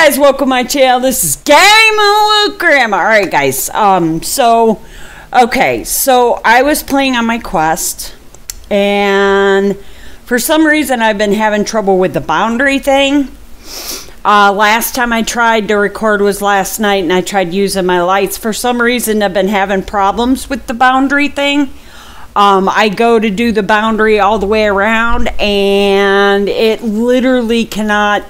guys, welcome to my channel. This is Game with Grandma. Alright guys, um, so, okay, so I was playing on my quest, and for some reason I've been having trouble with the boundary thing. Uh, last time I tried to record was last night, and I tried using my lights. For some reason I've been having problems with the boundary thing. Um, I go to do the boundary all the way around, and it literally cannot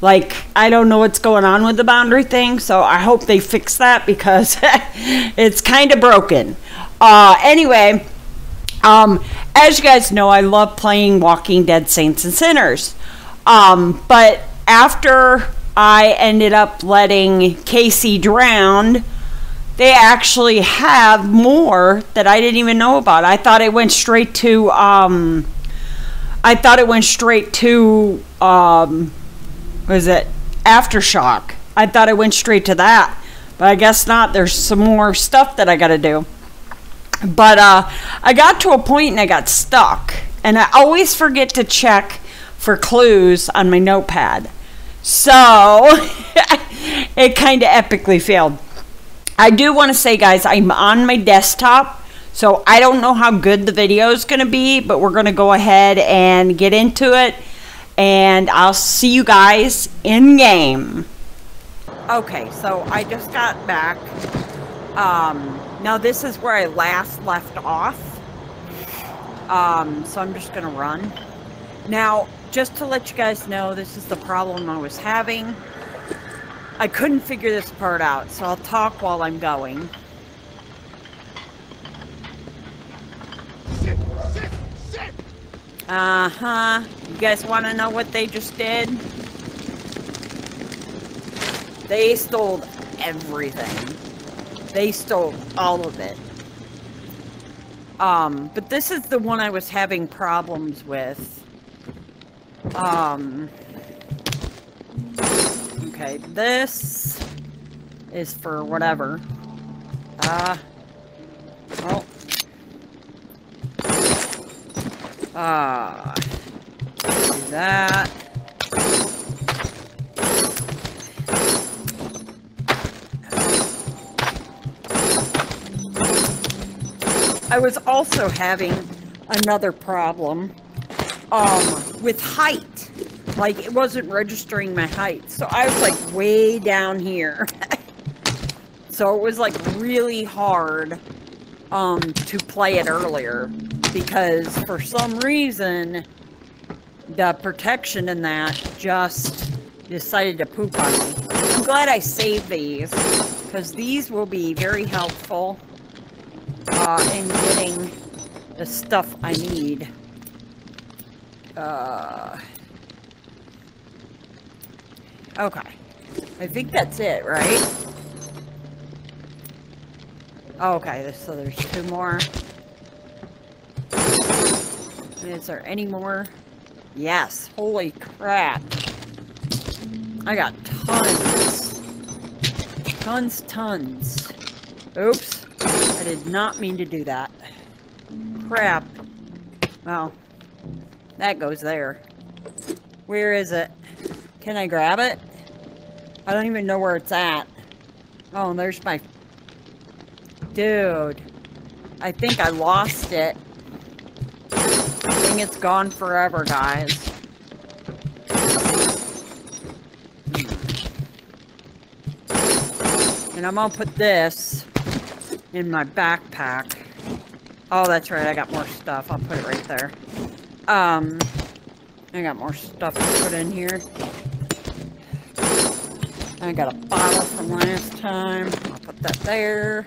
like, I don't know what's going on with the boundary thing, so I hope they fix that because it's kind of broken. Uh, anyway, um, as you guys know, I love playing Walking Dead Saints and Sinners. Um, but after I ended up letting Casey drown, they actually have more that I didn't even know about. I thought it went straight to, um, I thought it went straight to, um, was it aftershock? I thought i went straight to that but i guess not. There's some more stuff that i gotta do. But uh, i got to a point and i got stuck. And i always forget to check for clues on my notepad. So it kind of epically failed. I do want to say guys i'm on my desktop so i don't know how good the video is going to be but we're going to go ahead and get into it and I'll see you guys in game. Okay, so I just got back. Um, now this is where I last left off. Um, so I'm just gonna run. Now, just to let you guys know, this is the problem I was having. I couldn't figure this part out, so I'll talk while I'm going. Uh-huh. You guys want to know what they just did? They stole everything. They stole all of it. Um, but this is the one I was having problems with. Um, okay, this is for whatever. Uh, well, Ah. Do that. I was also having another problem um, with height. Like, it wasn't registering my height. So I was, like, way down here. so it was, like, really hard um, to play it earlier because for some reason the protection in that just decided to poop on me. I'm glad I saved these because these will be very helpful uh, in getting the stuff I need. Uh, okay. I think that's it, right? Okay, so there's two more. Is there any more? Yes. Holy crap. I got tons. Tons, tons. Oops. I did not mean to do that. Crap. Well, that goes there. Where is it? Can I grab it? I don't even know where it's at. Oh, there's my... Dude. I think I lost it it's gone forever, guys. And I'm gonna put this in my backpack. Oh, that's right, I got more stuff. I'll put it right there. Um, I got more stuff to put in here. I got a bottle from last time. I'll put that there.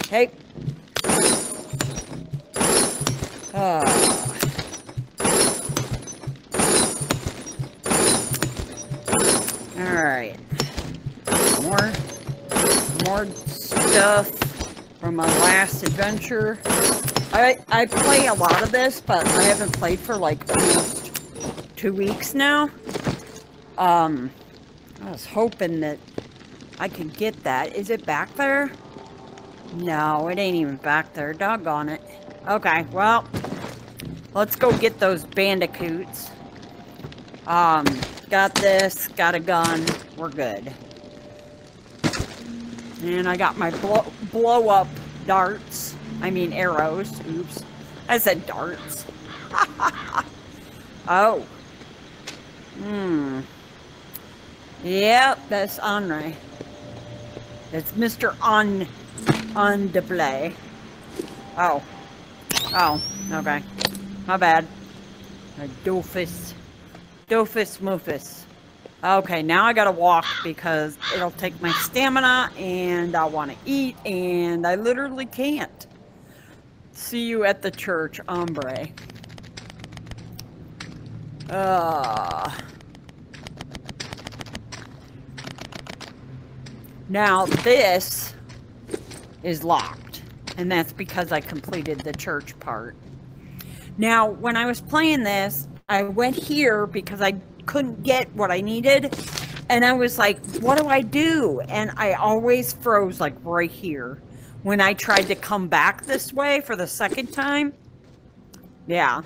Okay. Uh, Alright. More, more stuff from my last adventure. I, I play a lot of this, but I haven't played for like almost two weeks now. Um, I was hoping that I could get that. Is it back there? No, it ain't even back there. Doggone it. Okay, well, let's go get those bandicoots. Um, got this, got a gun. We're good. And I got my blow, blow up darts. I mean arrows. Oops. I said darts. oh. Hmm. Yep, that's Henri. It's Mr. On on display. Oh. Oh, okay. My bad. A doofus. Doofus moofus. Okay, now I gotta walk because it'll take my stamina and I want to eat and I literally can't. See you at the church, hombre. Uh, now this is locked and that's because I completed the church part. Now, when I was playing this, I went here because I couldn't get what I needed. And I was like, what do I do? And I always froze like right here when I tried to come back this way for the second time. Yeah.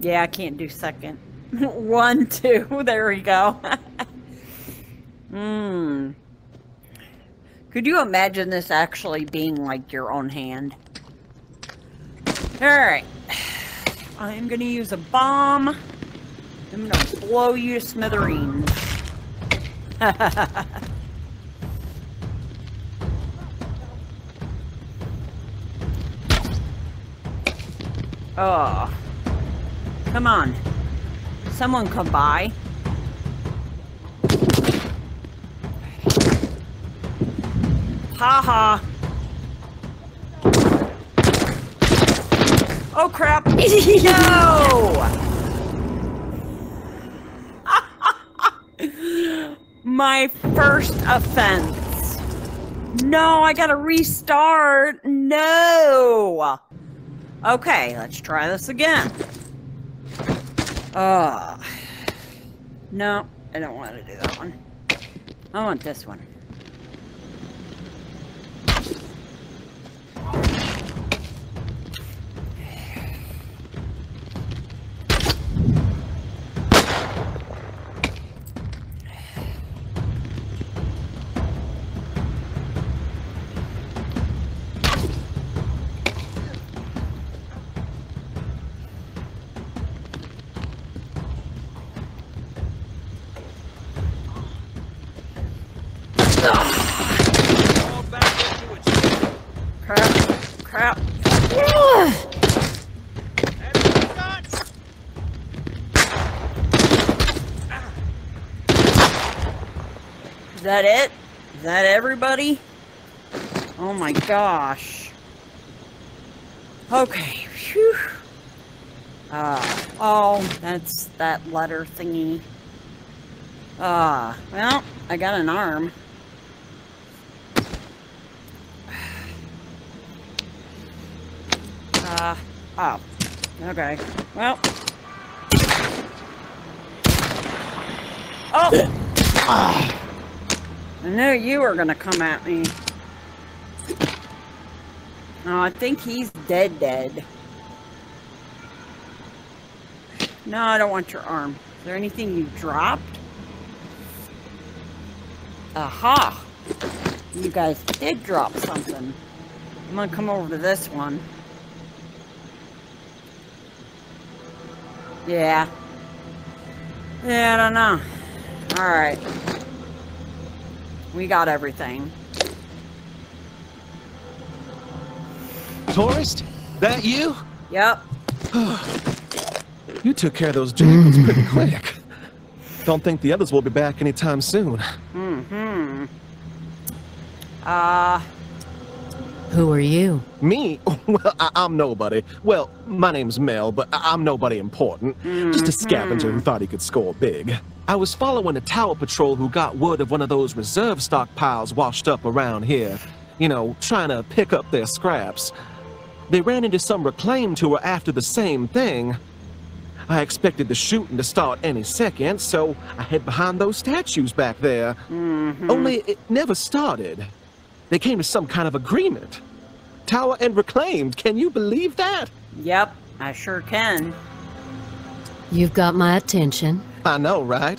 Yeah, I can't do second. One, two. There we go. Hmm. Could you imagine this actually being like your own hand? Alright. I am going to use a bomb. I'm to blow you to smithereens. oh. Come on. Someone come by. Ha ha. Oh crap! no! My first offense. No, I gotta restart. No! Okay, let's try this again. Uh, no, I don't want to do that one. I want this one. Is that it? Is that everybody? Oh my gosh. Okay. Phew. Uh, oh, that's that letter thingy. Ah, uh, well, I got an arm. Uh, oh. Okay. Well. Oh! I knew you were gonna come at me. Oh, I think he's dead dead. No, I don't want your arm. Is there anything you dropped? Aha! You guys did drop something. I'm gonna come over to this one. Yeah. Yeah, I don't know. Alright. We got everything. Tourist? That you? Yep. you took care of those jackals pretty quick. Don't think the others will be back anytime soon. Mm-hmm. Uh... Who are you? Me? Well, I am nobody. Well, my name's Mel, but I am nobody important. Just a scavenger who thought he could score big. I was following a tower patrol who got word of one of those reserve stockpiles washed up around here. You know, trying to pick up their scraps. They ran into some reclaim tour after the same thing. I expected the shooting to start any second, so I hid behind those statues back there. Mm -hmm. Only it never started. They came to some kind of agreement. Tower and reclaimed. Can you believe that? Yep, I sure can. You've got my attention. I know, right?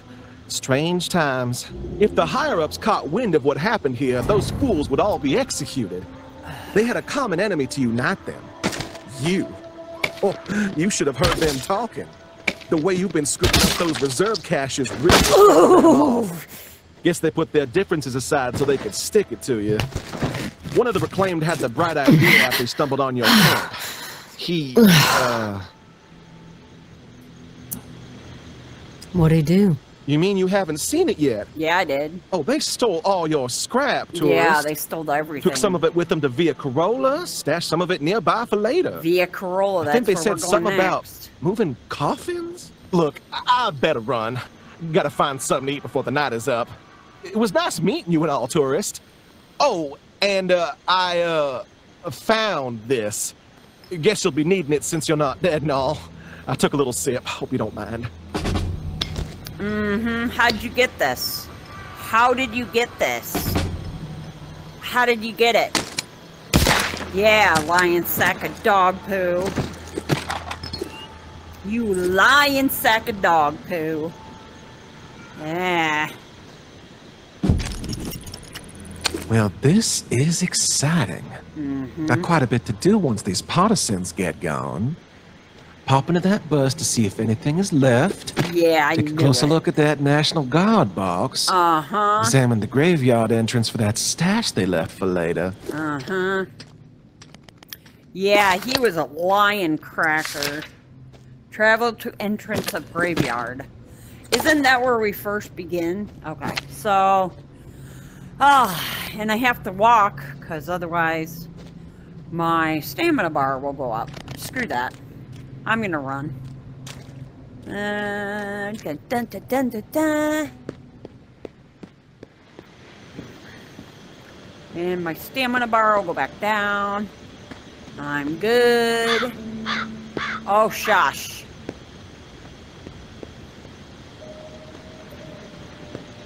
Strange times. If the higher-ups caught wind of what happened here, those fools would all be executed. They had a common enemy to unite them. You. Oh, you should have heard them talking. The way you've been scooping up those reserve caches really... Guess they put their differences aside so they could stick it to you. One of the reclaimed had the bright idea after he stumbled on your camp. He, uh... What'd he do? You mean you haven't seen it yet? Yeah, I did. Oh, they stole all your scrap, tourist. Yeah, they stole everything. Took some of it with them to Via Corolla, stashed some of it nearby for later. Via Corolla. I That's think they said we're going something about moving coffins? Look, I, I better run. Gotta find something to eat before the night is up. It was nice meeting you and all, tourist. Oh, and uh, I uh, found this. Guess you'll be needing it since you're not dead and all. I took a little sip. Hope you don't mind. Mm-hmm. How'd you get this? How did you get this? How did you get it? Yeah, lion sack of dog poo. You lion sack of dog poo. Yeah. Well, this is exciting. Got quite a bit to do once these partisans get gone. Pop into that bus to see if anything is left. Yeah, I Take a closer it. look at that National Guard box. Uh-huh. Examine the graveyard entrance for that stash they left for later. Uh-huh. Yeah, he was a lion cracker. Travel to entrance of graveyard. Isn't that where we first begin? Okay, so... Ah, and I have to walk, because otherwise my stamina bar will go up. Screw that. I'm gonna run. Uh, dun, dun, dun, dun, dun, dun. And my stamina bar will go back down. I'm good. Oh, shush.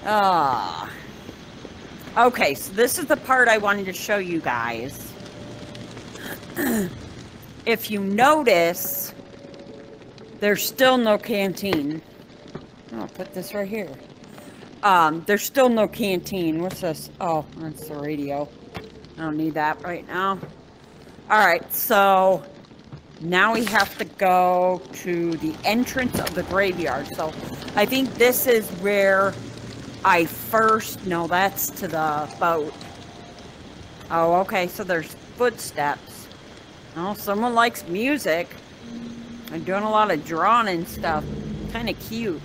Ah. Okay, so this is the part I wanted to show you guys. if you notice, there's still no canteen. I'll put this right here. Um, there's still no canteen. What's this? Oh, that's the radio. I don't need that right now. Alright, so now we have to go to the entrance of the graveyard. So I think this is where I first... No, that's to the boat. Oh, okay, so there's footsteps. Oh, someone likes music. I'm doing a lot of drawing and stuff. Kind of cute.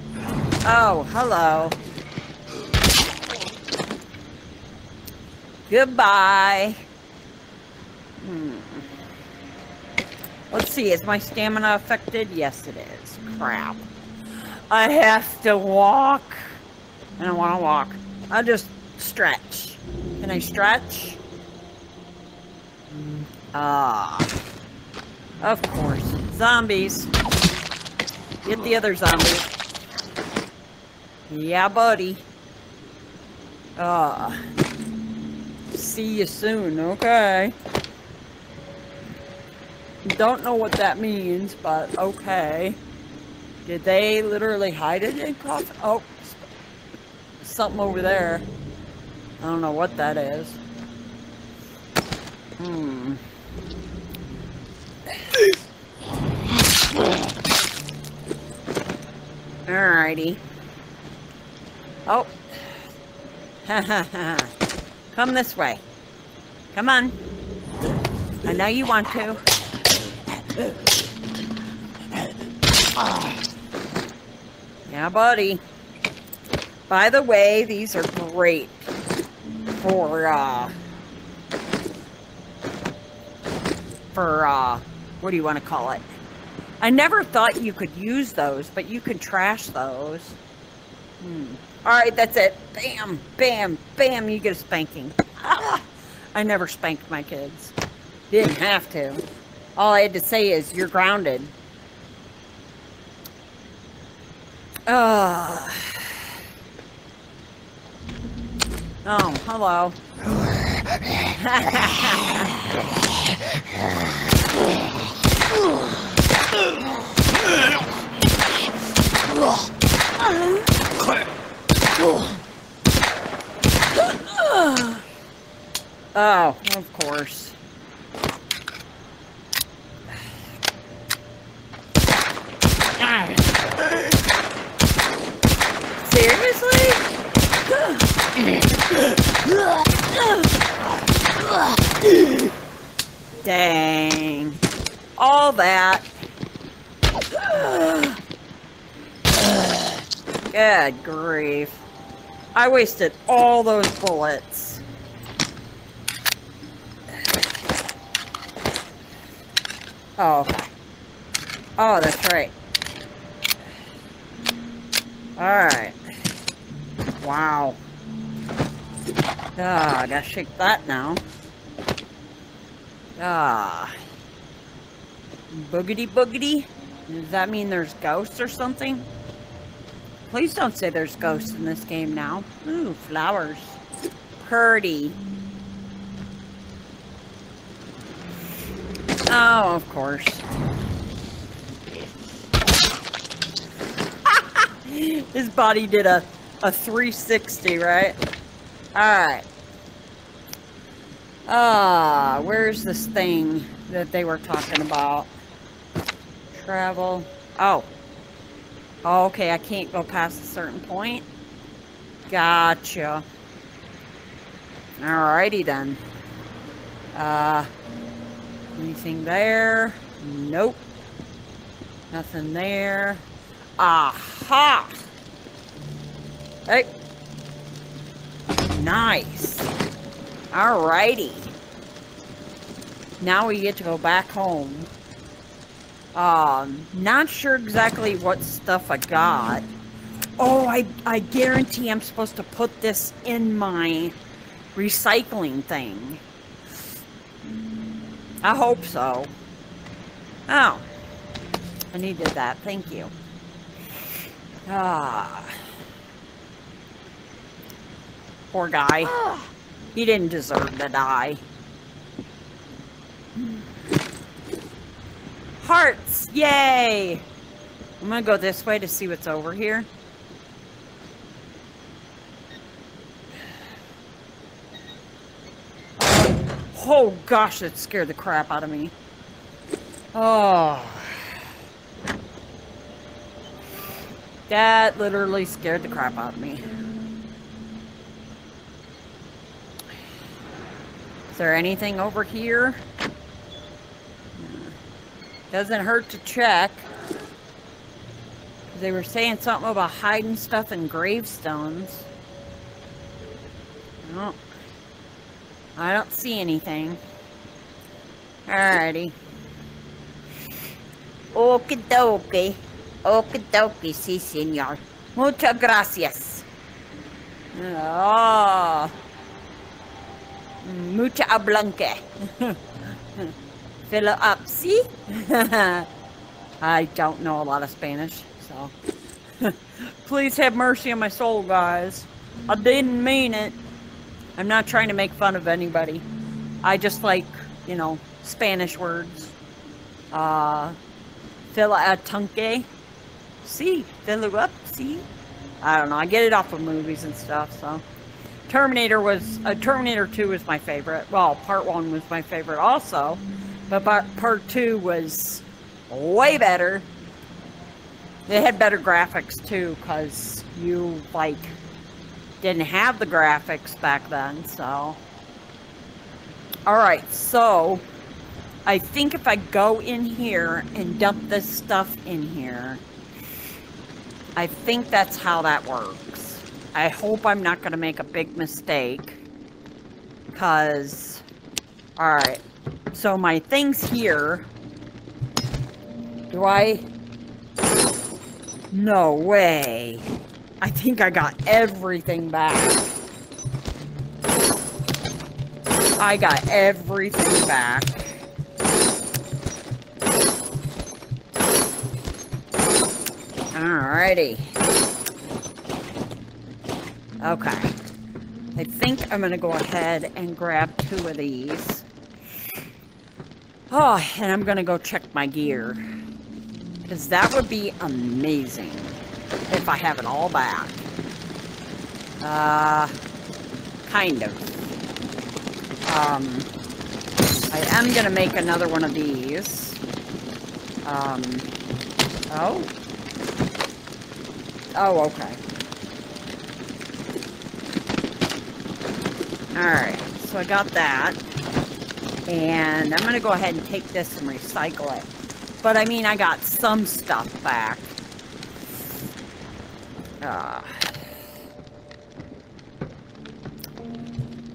Oh, hello. Goodbye. Hmm. Let's see, is my stamina affected? Yes, it is. Crap. I have to walk. I don't want to walk. I'll just stretch. Can I stretch? Ah. Of course. Zombies. Get the other zombies. Yeah, buddy. Ah. See you soon, okay. Don't know what that means, but okay. Did they literally hide it in coffin? Oh, something over there. I don't know what that is. Hmm. Alrighty. Oh. Come this way. Come on. I know you want to. Yeah, buddy. By the way, these are great for, uh, for, uh, what do you want to call it? I never thought you could use those, but you can trash those. Hmm. All right, that's it. Bam, bam, bam, you get a spanking. Ah, I never spanked my kids. Didn't have to. All I had to say is, you're grounded. Uh, oh, hello. Oh, of course. Seriously? Dang. All that. Good grief. I wasted all those bullets. Oh. Oh, that's right. Alright. Wow. Ah, I gotta shake that now. Ah. Boogity boogity? Does that mean there's ghosts or something? Please don't say there's ghosts in this game now. Ooh, flowers. Purdy. Oh, of course. His body did a, a 360, right? Alright. Ah, where's this thing that they were talking about? Travel. Oh. oh. Okay, I can't go past a certain point. Gotcha. Alrighty then. Uh, anything there? Nope. Nothing there. Aha! Hey. Nice. Alrighty. Now we get to go back home. Um, not sure exactly what stuff I got. Oh, I, I guarantee I'm supposed to put this in my recycling thing. I hope so. Oh. I needed that. Thank you. Ah. Poor guy. He didn't deserve to die. Hearts! Yay! I'm gonna go this way to see what's over here. Oh gosh, that scared the crap out of me. Oh. That literally scared the crap out of me. There anything over here? Doesn't hurt to check. They were saying something about hiding stuff in gravestones. I don't see anything. Alrighty. Okie dokie. Okie dokie, si senor. Muchas gracias. Oh. Mucha blanque. Fill up, see? I don't know a lot of Spanish, so. Please have mercy on my soul, guys. I didn't mean it. I'm not trying to make fun of anybody. I just like, you know, Spanish words. Uh, fill a tanque. See, fill up, see? I don't know. I get it off of movies and stuff, so. Terminator was, uh, Terminator 2 was my favorite. Well, part 1 was my favorite also. But part, part 2 was way better. They had better graphics too, because you, like, didn't have the graphics back then, so. Alright, so I think if I go in here and dump this stuff in here, I think that's how that works. I hope I'm not going to make a big mistake. Because, alright, so my things here, do I, no way. I think I got everything back. I got everything back. Alrighty. Okay. I think I'm going to go ahead and grab two of these. Oh, and I'm going to go check my gear. Because that would be amazing if I have it all back. Uh, kind of. Um, I am gonna make another one of these. Um, oh? Oh, okay. Alright, so I got that. And I'm gonna go ahead and take this and recycle it. But I mean, I got some stuff back. Uh,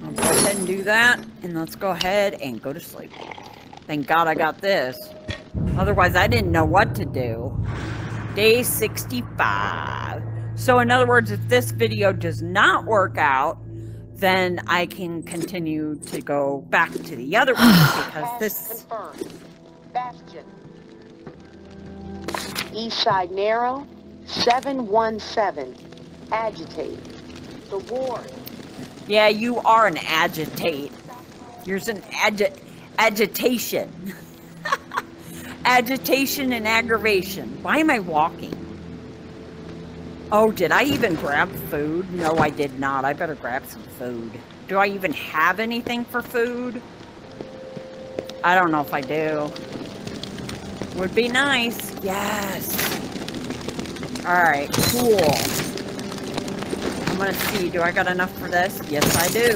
I'll go ahead and do that, and let's go ahead and go to sleep. Thank God I got this. Otherwise, I didn't know what to do. Day 65. So in other words, if this video does not work out, then I can continue to go back to the other one because this... confirmed. Bastion. East side narrow, 717. Agitate. The ward. Yeah, you are an agitate. You're an agi- agitation. agitation and aggravation. Why am I walking? Oh, did I even grab food? No, I did not. I better grab some food. Do I even have anything for food? I don't know if I do. Would be nice. Yes. Alright, cool. I'm gonna see, do I got enough for this? Yes, I do.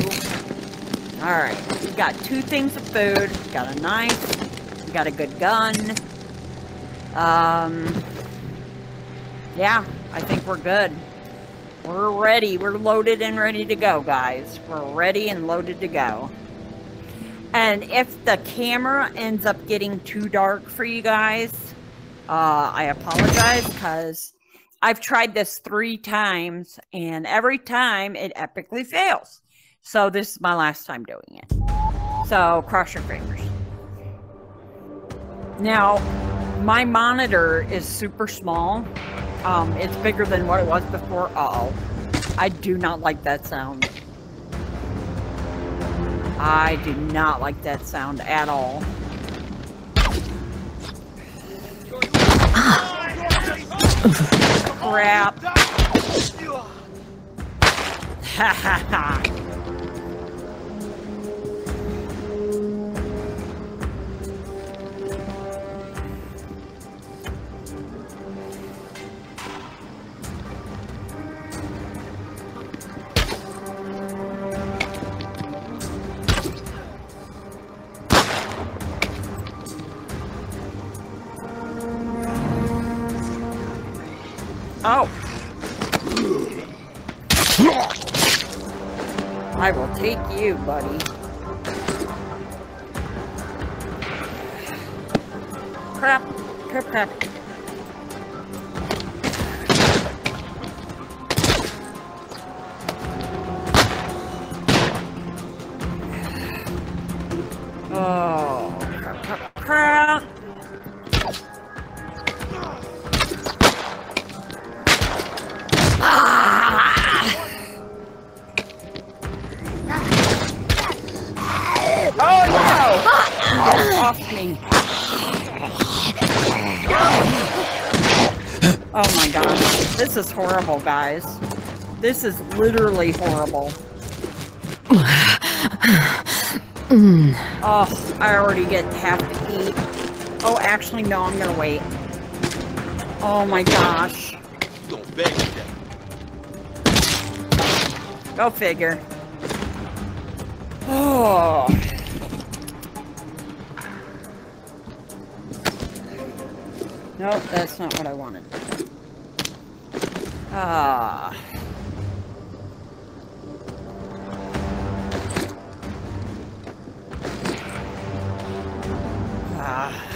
Alright, we got two things of food, got a knife, we got a good gun. Um, yeah, I think we're good. We're ready, we're loaded and ready to go, guys. We're ready and loaded to go. And if the camera ends up getting too dark for you guys, uh, I apologize because I've tried this three times and every time it epically fails. So this is my last time doing it. So cross your fingers. Now, my monitor is super small. Um, it's bigger than what it was before. Uh oh I do not like that sound. I do not like that sound at all. Crap. Ha ha ha. Take you, buddy. Crap. Crap, crap. Me. Oh my god. This is horrible, guys. This is literally horrible. Oh, I already get have to eat. Oh, actually, no, I'm gonna wait. Oh my gosh. Go figure. Oh. Nope, that's not what I wanted. Ah. Ah.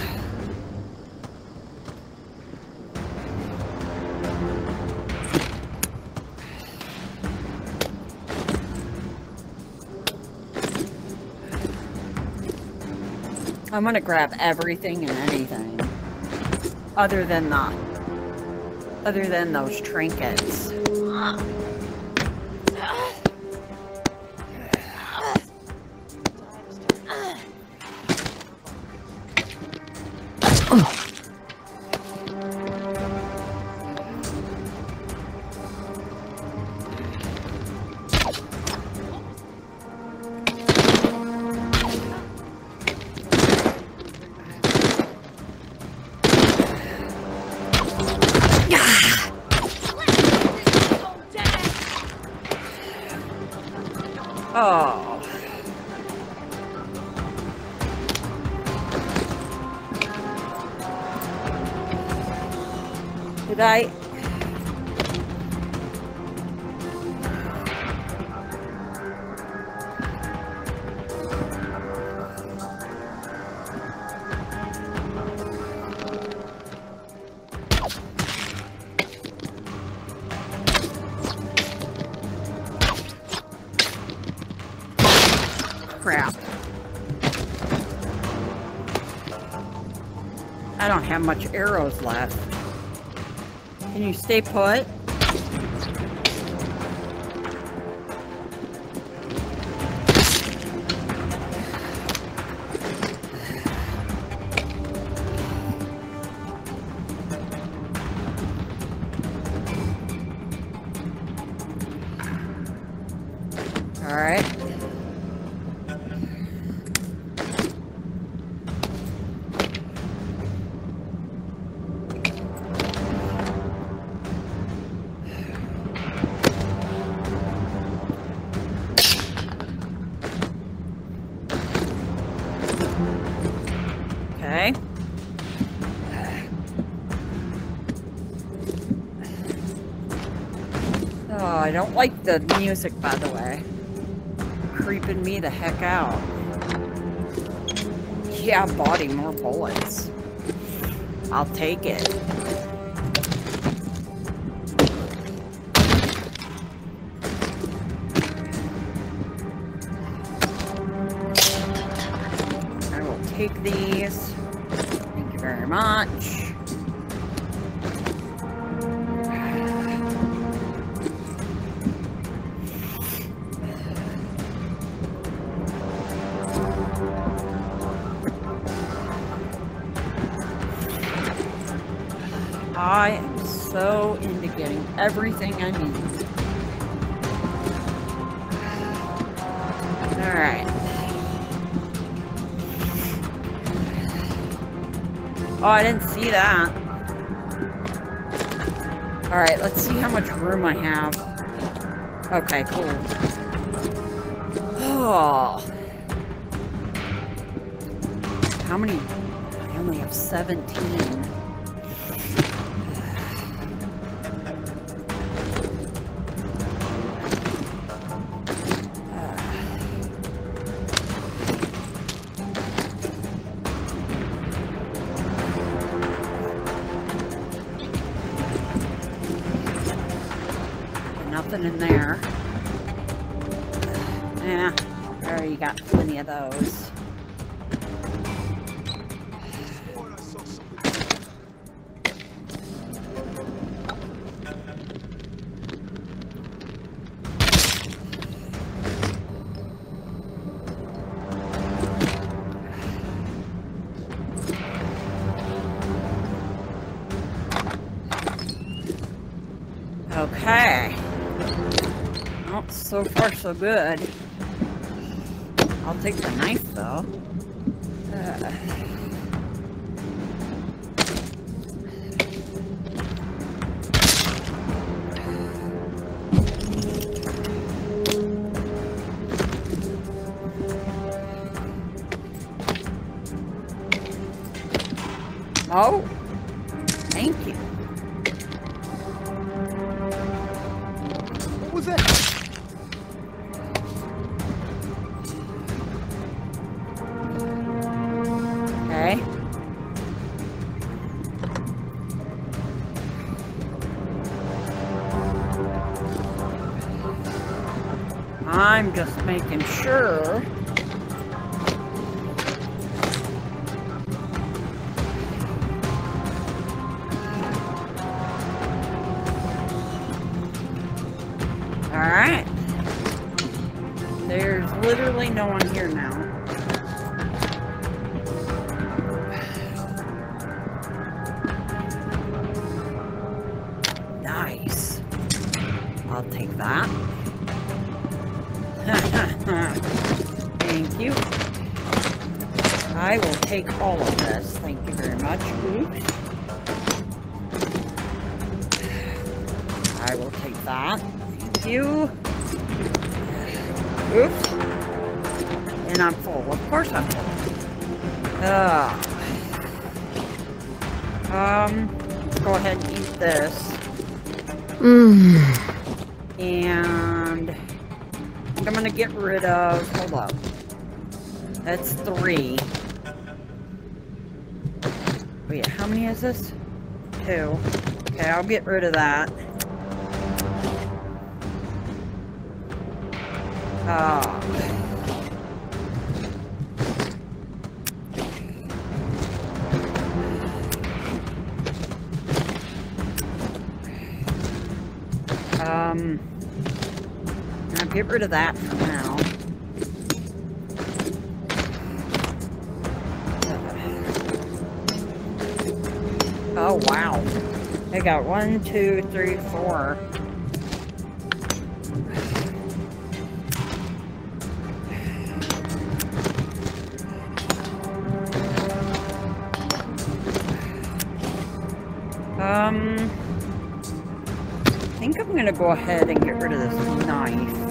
I'm gonna grab everything and anything. Other than the... Other than those trinkets. Oh. Did I? Left. Can you stay put? The music, by the way. Creeping me the heck out. Yeah, body, more bullets. I'll take it. I will take these. Thank you very much. Everything I need. Alright. Oh, I didn't see that. Alright, let's see how much room I have. Okay, cool. Oh. How many? I only have 17. So far so good. I'll take the knife though. Take that. Thank you. I will take all of this. Thank you very much. Oops. I will take that. Thank you. Oops. And I'm full. Of course I'm full. Um, go ahead and eat this. Mmm. And I'm gonna get rid of, hold up. That's three. Wait, how many is this? Two. Okay, I'll get rid of that. Ah. Um, get rid of that for now. Oh, wow. I got one, two, three, four. Um, I think I'm gonna go ahead and get rid of this knife.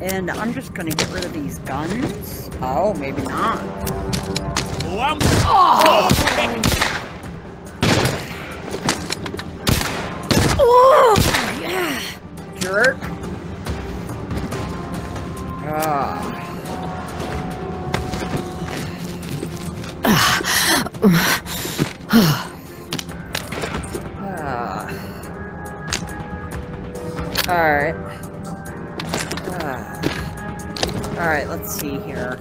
And I'm just gonna get rid of these guns. Oh, maybe not. Oh, yeah. Jerk. Ah. Ah. See here.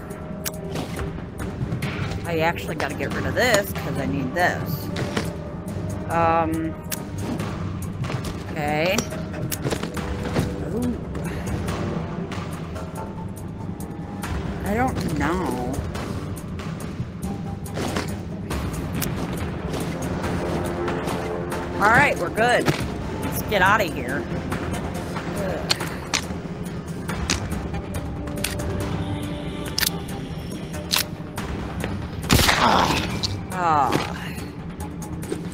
I actually gotta get rid of this because I need this. Um. Okay. Ooh. I don't know. Alright, we're good. Let's get out of here.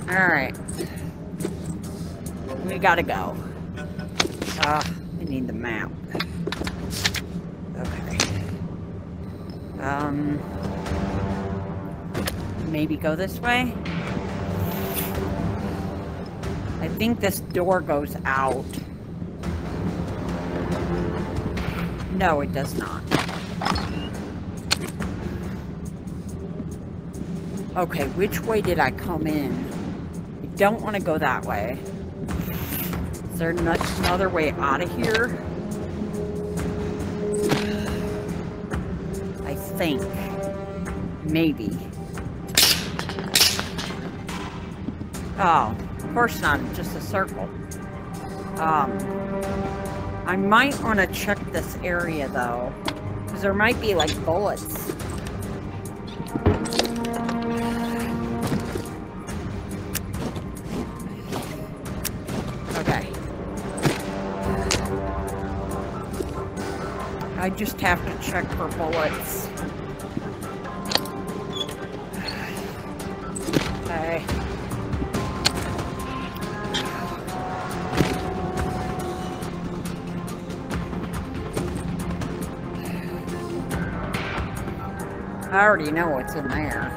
Alright. We gotta go. Ah, I need the map. Okay. Um. Maybe go this way? I think this door goes out. No, it does not. Okay, which way did I come in? I don't want to go that way. Is there another way out of here? I think. Maybe. Oh, of course not. Just a circle. Um, I might want to check this area though, because there might be like bullets. I just have to check for bullets. Okay. I already know what's in there.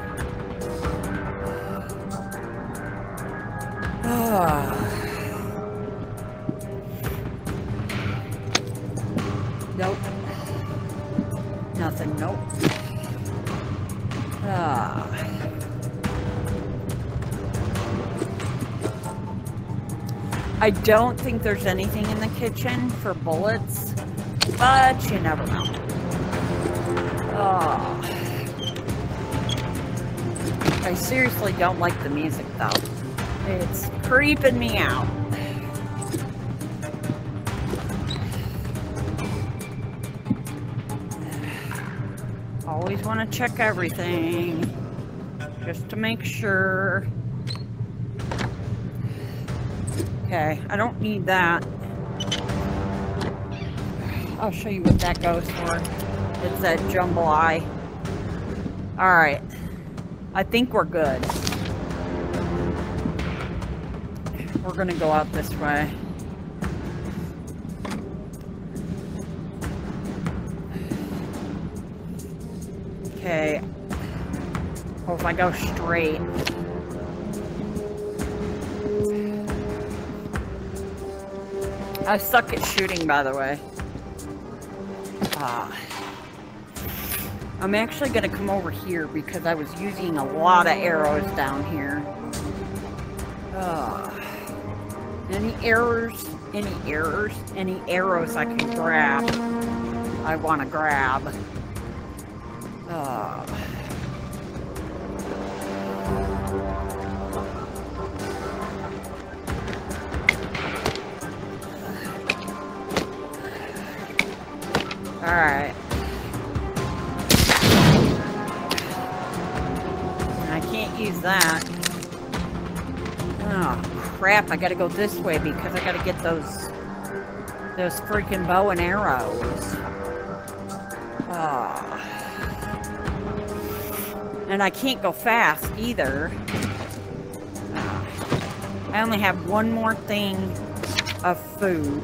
I don't think there's anything in the kitchen for bullets, but you never know. Oh. I seriously don't like the music though. It's creeping me out. Always want to check everything just to make sure. Okay, I don't need that. I'll show you what that goes for. It's that jumble eye. Alright. I think we're good. We're gonna go out this way. Okay. Oh, if I go straight. I suck at shooting, by the way. Ah. I'm actually gonna come over here because I was using a lot of arrows down here. Ah. Any errors? Any errors? Any arrows I can grab? I want to grab. Ah. Crap. I gotta go this way because I gotta get those... Those freaking bow and arrows. Oh. And I can't go fast either. Ah. I only have one more thing of food.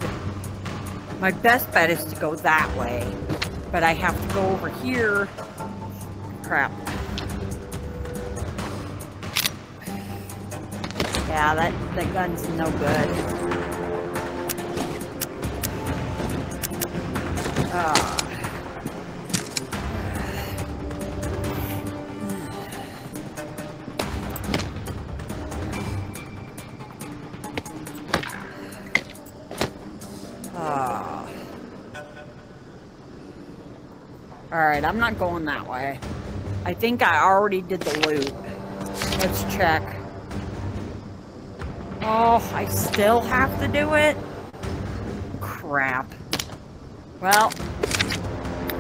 My best bet is to go that way. But I have to go over here. Crap. Yeah, that, that gun's no good. Ah. Alright, I'm not going that way. I think I already did the loop. Let's check. Oh, I still have to do it? Crap. Well,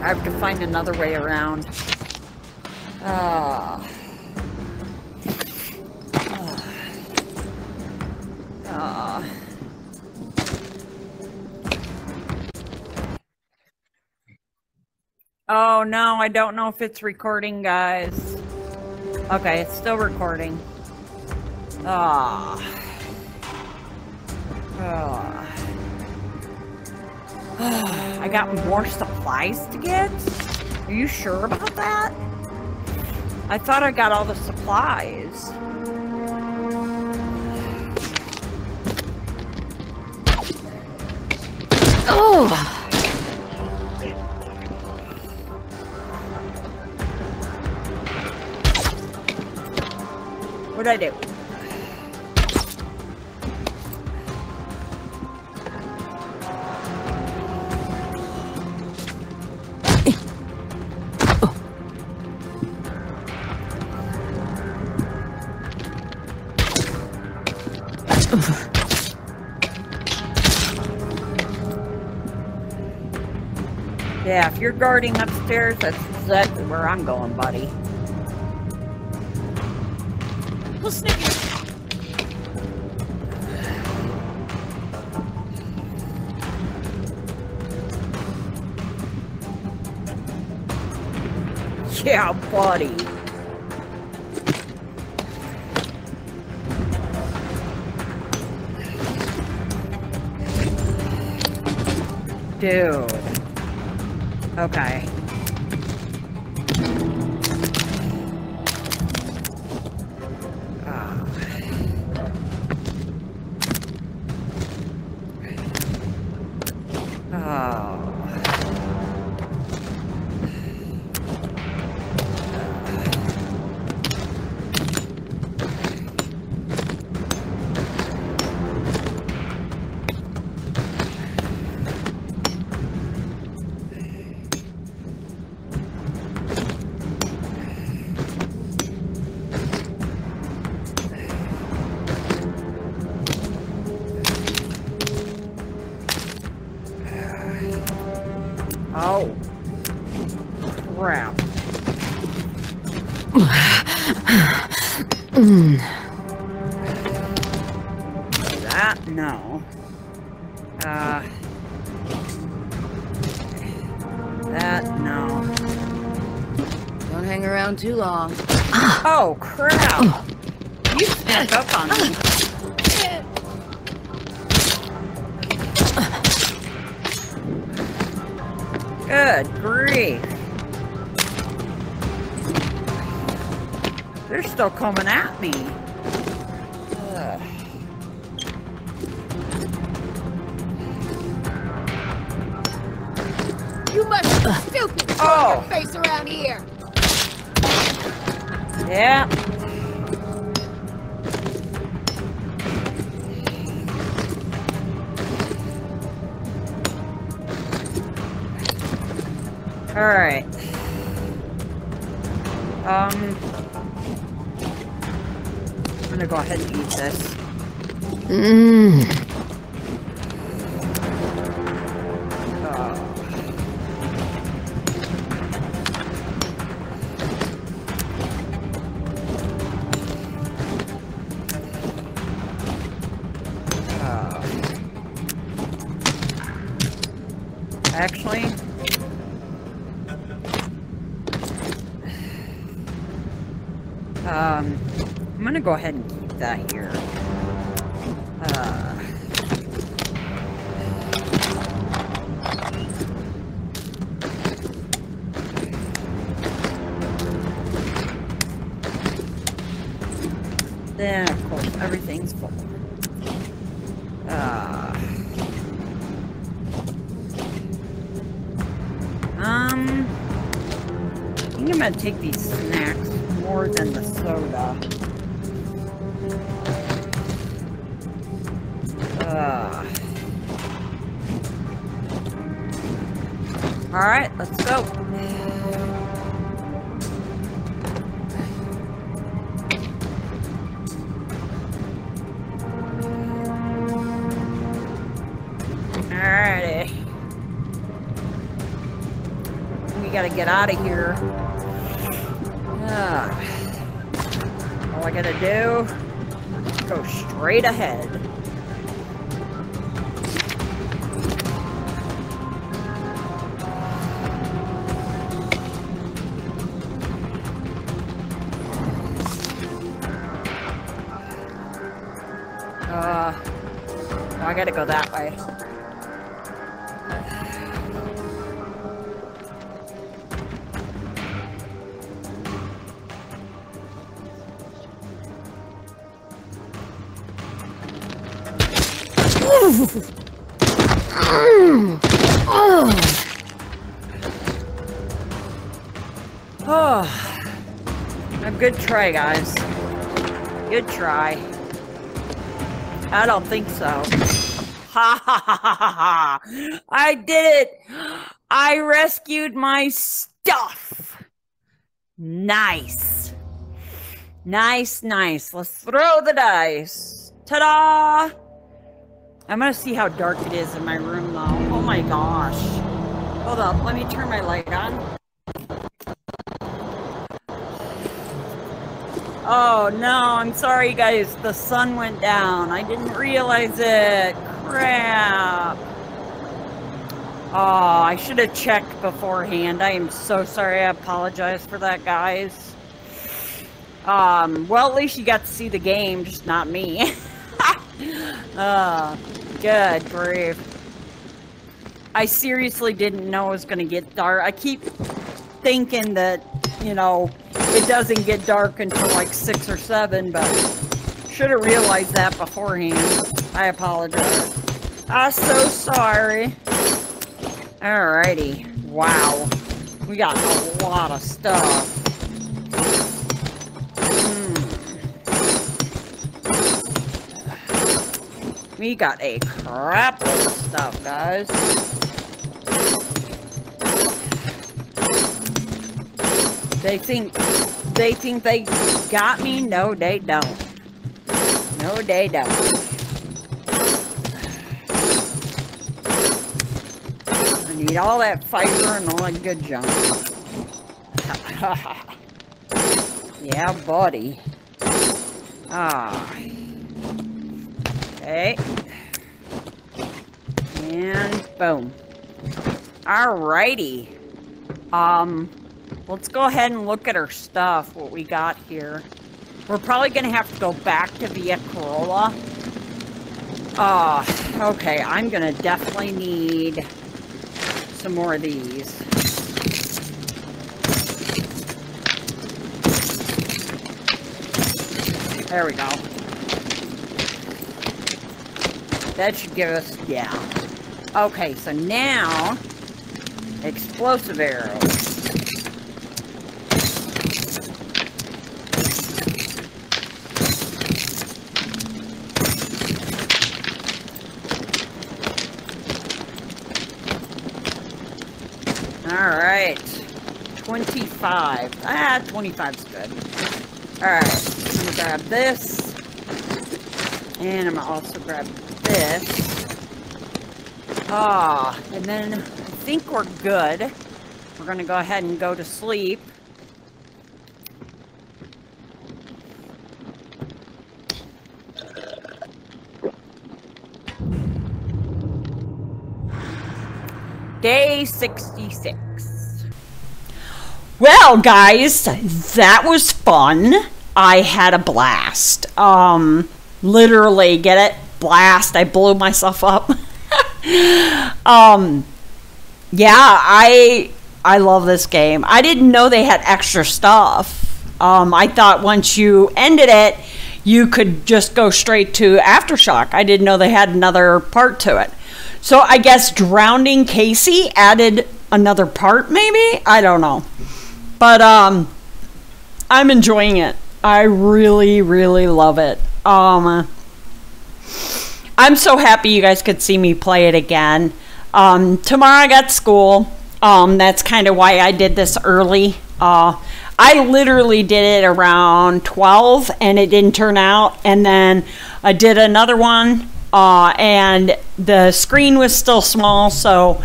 I have to find another way around. Ah. Ah. Oh no, I don't know if it's recording, guys. Okay, it's still recording. Ah. I got more supplies to get? Are you sure about that? I thought I got all the supplies. Oh! What'd I do? Yeah, if you're guarding upstairs, that's exactly where I'm going, buddy. Well, sneaky. Yeah, buddy. Dude. Okay. Uh, actually, um, I'm gonna go ahead and keep that here. Get out of here. Ah. all I gotta do is go straight ahead. Uh, I gotta go that way. Try, guys. Good try. I don't think so. Ha ha ha ha ha! I did it! I rescued my stuff! Nice. Nice, nice. Let's throw the dice. Ta-da! I'm gonna see how dark it is in my room though. Oh my gosh. Hold up, let me turn my light on. Oh no, I'm sorry guys, the sun went down. I didn't realize it. Crap. Oh, I should have checked beforehand. I am so sorry. I apologize for that, guys. Um, well, at least you got to see the game, just not me. uh, good grief. I seriously didn't know it was going to get dark. I keep thinking that, you know, it doesn't get dark until like 6 or 7, but should have realized that beforehand. I apologize. I'm so sorry. Alrighty. Wow. We got a lot of stuff. Hmm. We got a crap of stuff, guys. They think they think they got me? No, they don't. No, they don't. I need all that fiber and all that good junk. yeah, buddy. Ah. Okay. And boom. Alrighty. Um, let's go ahead and look at our stuff, what we got here. We're probably going to have to go back to Via Corolla. Uh, okay, I'm going to definitely need some more of these. There we go. That should give us, yeah. Okay, so now, explosive arrows. All right. 25. Ah, 25's good. All right. I'm to grab this. And I'm to also grab this. Ah, and then I think we're good. We're to go ahead and go to sleep. Day 66. Well, guys, that was fun. I had a blast. Um, literally, get it? Blast. I blew myself up. um, yeah, I I love this game. I didn't know they had extra stuff. Um, I thought once you ended it, you could just go straight to Aftershock. I didn't know they had another part to it. So I guess drowning Casey added another part, maybe? I don't know. But um I'm enjoying it. I really, really love it. Um I'm so happy you guys could see me play it again. Um tomorrow I got school. Um that's kind of why I did this early. Uh I literally did it around 12 and it didn't turn out and then I did another one uh, and the screen was still small, so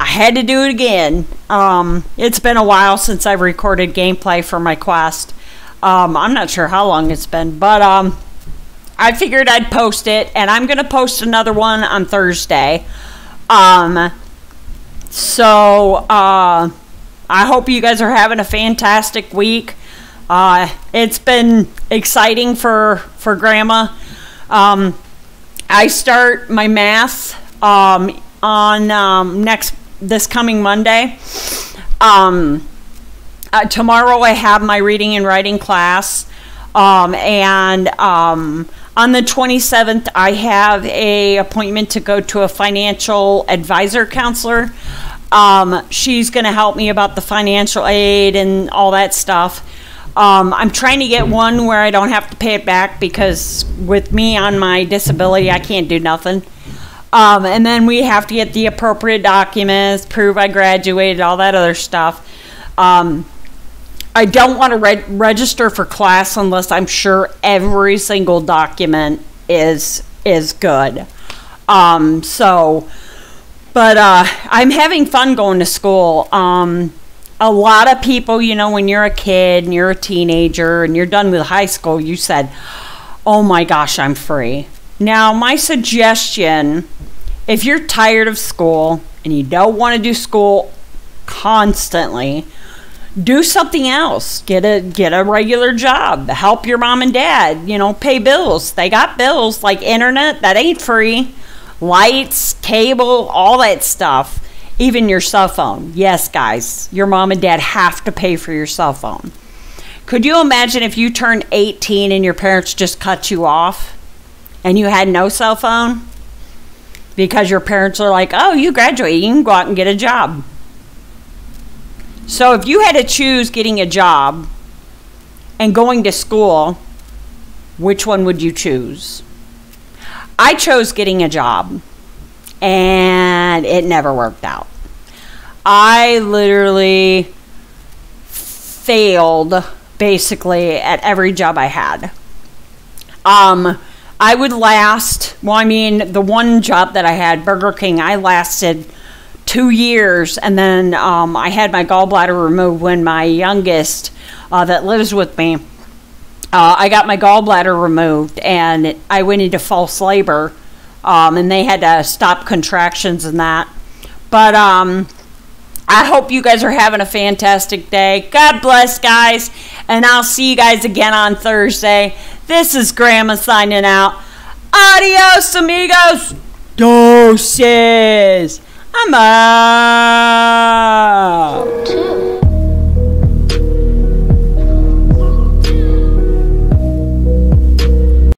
I had to do it again. Um, it's been a while since I've recorded gameplay for my Quest. Um, I'm not sure how long it's been, but um, I figured I'd post it, and I'm going to post another one on Thursday. Um, so uh, I hope you guys are having a fantastic week. Uh, it's been exciting for for Grandma. Um, I start my math um, on um, next this coming Monday. Um, uh, tomorrow I have my reading and writing class, um, and um, on the 27th I have a appointment to go to a financial advisor counselor. Um, she's going to help me about the financial aid and all that stuff. Um, I'm trying to get one where I don't have to pay it back because with me on my disability, I can't do nothing. Um, and then we have to get the appropriate documents, prove I graduated, all that other stuff. Um, I don't want to re- register for class unless I'm sure every single document is is good. Um, so, but uh, I'm having fun going to school. Um, a lot of people, you know, when you're a kid and you're a teenager and you're done with high school, you said, Oh my gosh, I'm free. Now, my suggestion if you're tired of school and you don't want to do school constantly, do something else. Get a get a regular job. Help your mom and dad, you know, pay bills. They got bills like internet that ain't free, lights, cable, all that stuff even your cell phone. Yes, guys, your mom and dad have to pay for your cell phone. Could you imagine if you turned 18 and your parents just cut you off and you had no cell phone? Because your parents are like, oh, you graduated, you can go out and get a job. So if you had to choose getting a job and going to school, which one would you choose? I chose getting a job and it never worked out. I literally failed basically at every job I had. Um, I would last, well, I mean, the one job that I had, Burger King, I lasted two years and then um, I had my gallbladder removed when my youngest uh, that lives with me. Uh, I got my gallbladder removed and I went into false labor um, and they had to stop contractions and that. But um, I hope you guys are having a fantastic day. God bless, guys, and I'll see you guys again on Thursday. This is Grandma signing out. Adios, amigos. Doses. I'm out.